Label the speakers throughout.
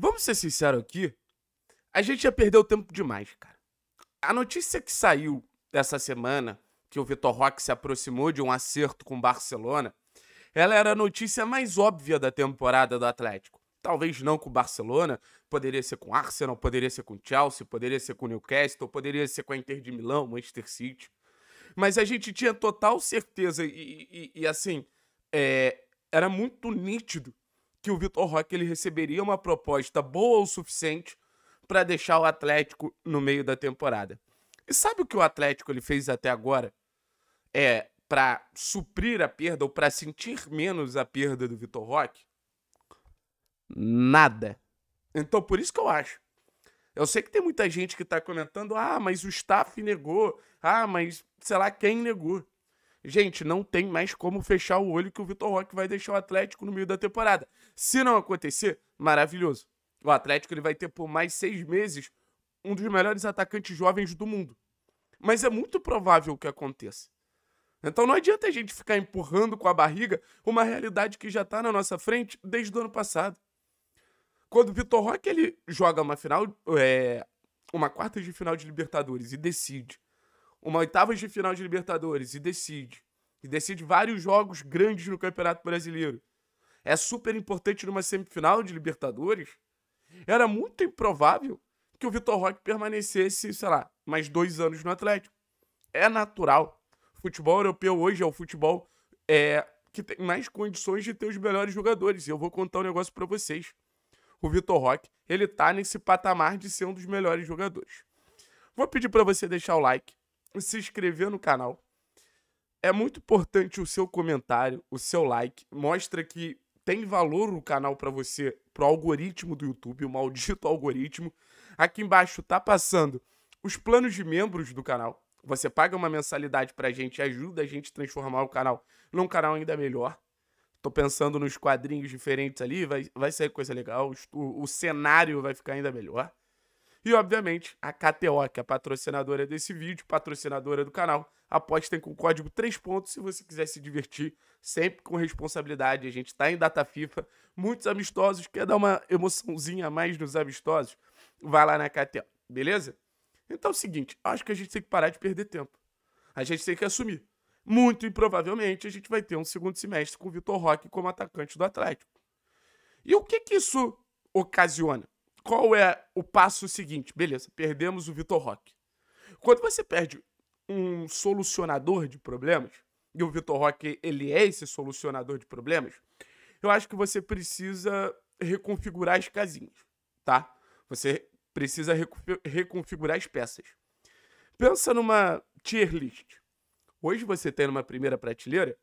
Speaker 1: vamos ser sinceros aqui, a gente já perdeu tempo demais, cara. A notícia que saiu dessa semana, que o Vitor Roque se aproximou de um acerto com o Barcelona, ela era a notícia mais óbvia da temporada do Atlético. Talvez não com o Barcelona, poderia ser com o Arsenal, poderia ser com o Chelsea, poderia ser com o Newcastle, poderia ser com a Inter de Milão, Manchester City. Mas a gente tinha total certeza e, e, e assim, é, era muito nítido que o Vitor Roque ele receberia uma proposta boa o suficiente para deixar o Atlético no meio da temporada. E sabe o que o Atlético ele fez até agora? É para suprir a perda ou para sentir menos a perda do Vitor Roque? Nada. Então por isso que eu acho. Eu sei que tem muita gente que está comentando: ah, mas o staff negou. Ah, mas sei lá quem negou. Gente, não tem mais como fechar o olho que o Vitor Roque vai deixar o Atlético no meio da temporada. Se não acontecer, maravilhoso. O Atlético ele vai ter por mais seis meses um dos melhores atacantes jovens do mundo. Mas é muito provável que aconteça. Então não adianta a gente ficar empurrando com a barriga uma realidade que já está na nossa frente desde o ano passado. Quando o Vitor Roque ele joga uma final, é, uma quarta de final de Libertadores e decide uma oitava de final de Libertadores e decide. E decide vários jogos grandes no Campeonato Brasileiro. É super importante numa semifinal de Libertadores. Era muito improvável que o Vitor Roque permanecesse, sei lá, mais dois anos no Atlético. É natural. O futebol europeu hoje é o futebol é, que tem mais condições de ter os melhores jogadores. E eu vou contar um negócio para vocês. O Vitor Roque, ele tá nesse patamar de ser um dos melhores jogadores. Vou pedir para você deixar o like, se inscrever no canal. É muito importante o seu comentário, o seu like. Mostra que tem valor o canal para você, pro algoritmo do YouTube, o maldito algoritmo. Aqui embaixo tá passando os planos de membros do canal. Você paga uma mensalidade pra gente ajuda a gente a transformar o canal num canal ainda melhor. Tô pensando nos quadrinhos diferentes ali, vai, vai sair coisa legal, o, o cenário vai ficar ainda melhor. E, obviamente, a KTO, que é a patrocinadora desse vídeo, patrocinadora do canal. Apostem com o código 3 pontos se você quiser se divertir, sempre com responsabilidade. A gente está em data FIFA, muitos amistosos, quer dar uma emoçãozinha a mais nos amistosos? Vai lá na KTO, beleza? Então é o seguinte, acho que a gente tem que parar de perder tempo. A gente tem que assumir. Muito improvavelmente a gente vai ter um segundo semestre com o Vitor Roque como atacante do Atlético. E o que que isso ocasiona? Qual é o passo seguinte? Beleza, perdemos o Vitor Roque. Quando você perde um solucionador de problemas, e o Vitor Roque ele é esse solucionador de problemas, eu acho que você precisa reconfigurar as casinhas, tá? Você precisa reconfigurar as peças. Pensa numa tier list. Hoje você tem numa primeira prateleira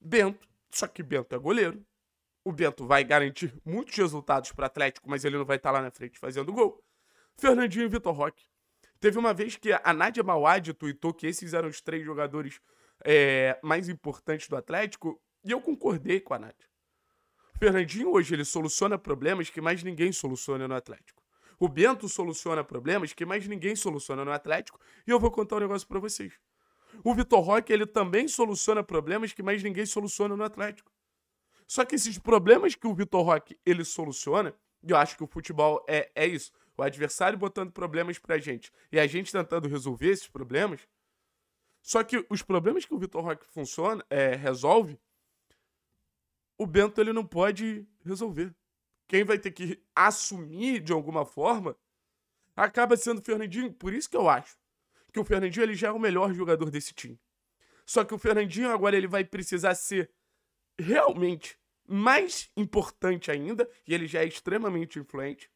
Speaker 1: Bento, só que Bento é goleiro, o Bento vai garantir muitos resultados para Atlético, mas ele não vai estar tá lá na frente fazendo gol. Fernandinho e Vitor Roque. Teve uma vez que a Nádia Mawad tweetou que esses eram os três jogadores é, mais importantes do Atlético, e eu concordei com a Nádia. Fernandinho hoje ele soluciona problemas que mais ninguém soluciona no Atlético. O Bento soluciona problemas que mais ninguém soluciona no Atlético, e eu vou contar um negócio para vocês. O Vitor Roque ele também soluciona problemas que mais ninguém soluciona no Atlético. Só que esses problemas que o Vitor Roque ele soluciona, e eu acho que o futebol é, é isso. O adversário botando problemas pra gente e a gente tentando resolver esses problemas. Só que os problemas que o Vitor Roque funciona, é, resolve, o Bento ele não pode resolver. Quem vai ter que assumir de alguma forma acaba sendo o Fernandinho. Por isso que eu acho que o Fernandinho ele já é o melhor jogador desse time. Só que o Fernandinho agora ele vai precisar ser realmente mais importante ainda, e ele já é extremamente influente,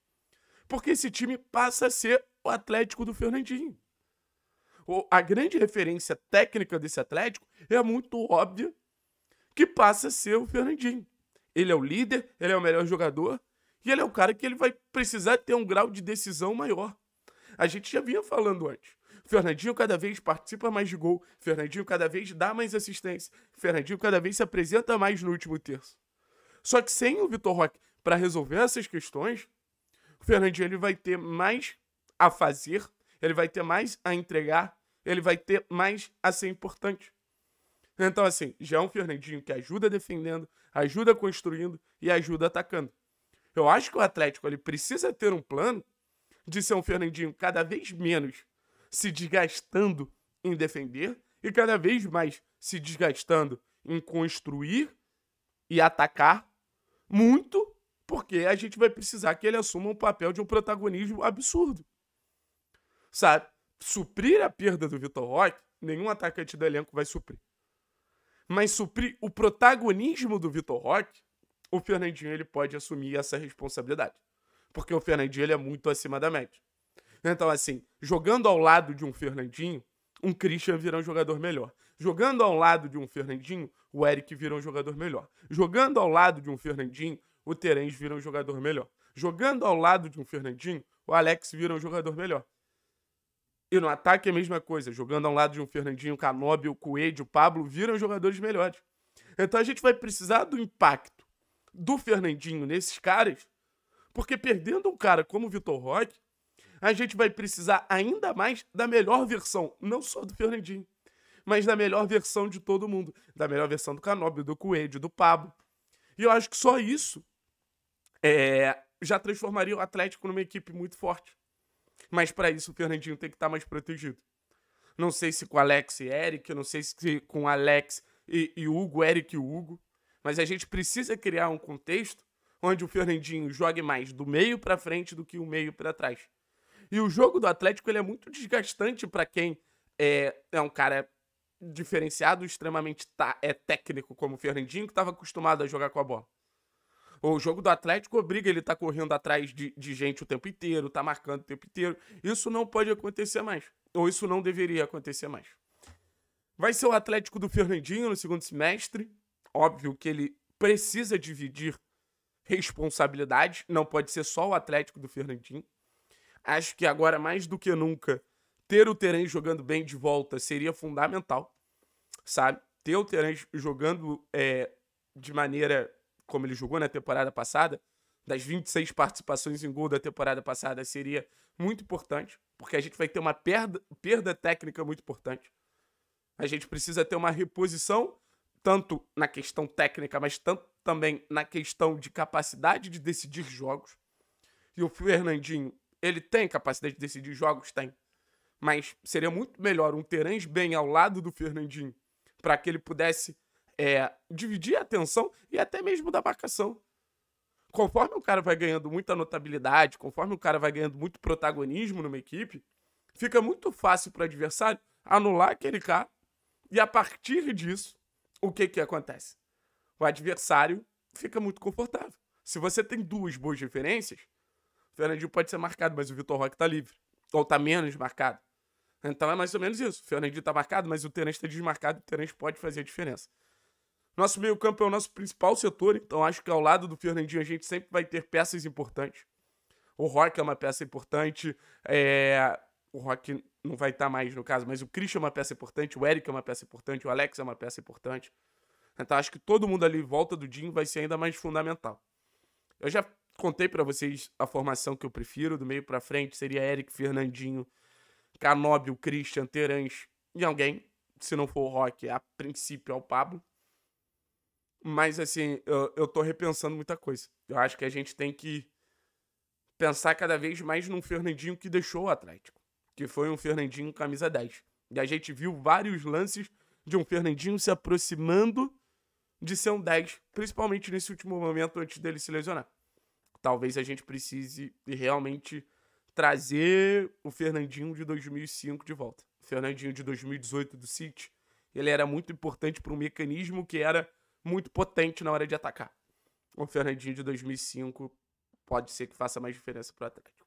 Speaker 1: porque esse time passa a ser o Atlético do Fernandinho. A grande referência técnica desse Atlético é muito óbvia que passa a ser o Fernandinho. Ele é o líder, ele é o melhor jogador e ele é o cara que ele vai precisar ter um grau de decisão maior. A gente já vinha falando antes. Fernandinho cada vez participa mais de gol, Fernandinho cada vez dá mais assistência, Fernandinho cada vez se apresenta mais no último terço. Só que sem o Vitor Roque para resolver essas questões, o Fernandinho ele vai ter mais a fazer, ele vai ter mais a entregar, ele vai ter mais a ser importante. Então, assim, já é um Fernandinho que ajuda defendendo, ajuda construindo e ajuda atacando. Eu acho que o Atlético ele precisa ter um plano de ser um Fernandinho cada vez menos se desgastando em defender e cada vez mais se desgastando em construir e atacar muito, porque a gente vai precisar que ele assuma um papel de um protagonismo absurdo. Sabe? Suprir a perda do Vitor Roque, nenhum atacante do elenco vai suprir. Mas suprir o protagonismo do Vitor Roque, o Fernandinho ele pode assumir essa responsabilidade. Porque o Fernandinho ele é muito acima da média. Então, assim, jogando ao lado de um Fernandinho, um Christian vira um jogador melhor. Jogando ao lado de um Fernandinho, o Eric vira um jogador melhor. Jogando ao lado de um Fernandinho, o Terence vira um jogador melhor. Jogando ao lado de um Fernandinho, o Alex vira um jogador melhor. E no ataque é a mesma coisa. Jogando ao lado de um Fernandinho, o Canobi, o Coelho, o Pablo viram jogadores melhores. Então a gente vai precisar do impacto do Fernandinho nesses caras, porque perdendo um cara como o Vitor Roque, a gente vai precisar ainda mais da melhor versão, não só do Fernandinho, mas da melhor versão de todo mundo. Da melhor versão do Canobi, do Coelho, do Pablo. E eu acho que só isso é, já transformaria o Atlético numa equipe muito forte. Mas para isso o Fernandinho tem que estar tá mais protegido. Não sei se com Alex e Eric, não sei se com Alex e, e Hugo, Eric e Hugo. Mas a gente precisa criar um contexto onde o Fernandinho jogue mais do meio para frente do que o meio para trás. E o jogo do Atlético ele é muito desgastante para quem é, é um cara diferenciado, extremamente tá, é técnico como o Fernandinho, que estava acostumado a jogar com a bola. O jogo do Atlético obriga ele tá correndo atrás de, de gente o tempo inteiro, tá marcando o tempo inteiro. Isso não pode acontecer mais. Ou isso não deveria acontecer mais. Vai ser o Atlético do Fernandinho no segundo semestre. Óbvio que ele precisa dividir responsabilidades. Não pode ser só o Atlético do Fernandinho. Acho que agora, mais do que nunca, ter o Terence jogando bem de volta seria fundamental. Sabe? Ter o Terence jogando é, de maneira como ele jogou na temporada passada, das 26 participações em gol da temporada passada, seria muito importante, porque a gente vai ter uma perda, perda técnica muito importante. A gente precisa ter uma reposição, tanto na questão técnica, mas tanto também na questão de capacidade de decidir jogos. E o Fernandinho, ele tem capacidade de decidir jogos? Tem. Mas seria muito melhor um Terãs bem ao lado do Fernandinho, para que ele pudesse é, dividir a atenção e até mesmo da marcação. Conforme o cara vai ganhando muita notabilidade, conforme o cara vai ganhando muito protagonismo numa equipe, fica muito fácil para o adversário anular aquele cara. E a partir disso, o que, que acontece? O adversário fica muito confortável. Se você tem duas boas referências, o Fernandinho pode ser marcado, mas o Vitor Roque está livre. Ou está menos marcado. Então é mais ou menos isso. O Fernandinho está marcado, mas o Terence está desmarcado. O Terence pode fazer a diferença. Nosso meio-campo é o nosso principal setor, então acho que ao lado do Fernandinho a gente sempre vai ter peças importantes. O Rock é uma peça importante, é... o Rock não vai estar mais no caso, mas o Christian é uma peça importante, o Eric é uma peça importante, o Alex é uma peça importante. Então acho que todo mundo ali em volta do Jim vai ser ainda mais fundamental. Eu já contei para vocês a formação que eu prefiro, do meio para frente seria Eric, Fernandinho, Canóbio, Christian, Terãs e alguém, se não for o Rock, a princípio é o Pablo. Mas, assim, eu, eu tô repensando muita coisa. Eu acho que a gente tem que pensar cada vez mais num Fernandinho que deixou o Atlético. Que foi um Fernandinho camisa 10. E a gente viu vários lances de um Fernandinho se aproximando de ser um 10, principalmente nesse último momento antes dele se lesionar. Talvez a gente precise realmente trazer o Fernandinho de 2005 de volta. O Fernandinho de 2018 do City, ele era muito importante para um mecanismo que era muito potente na hora de atacar. O Fernandinho de 2005 pode ser que faça mais diferença para o Atlético.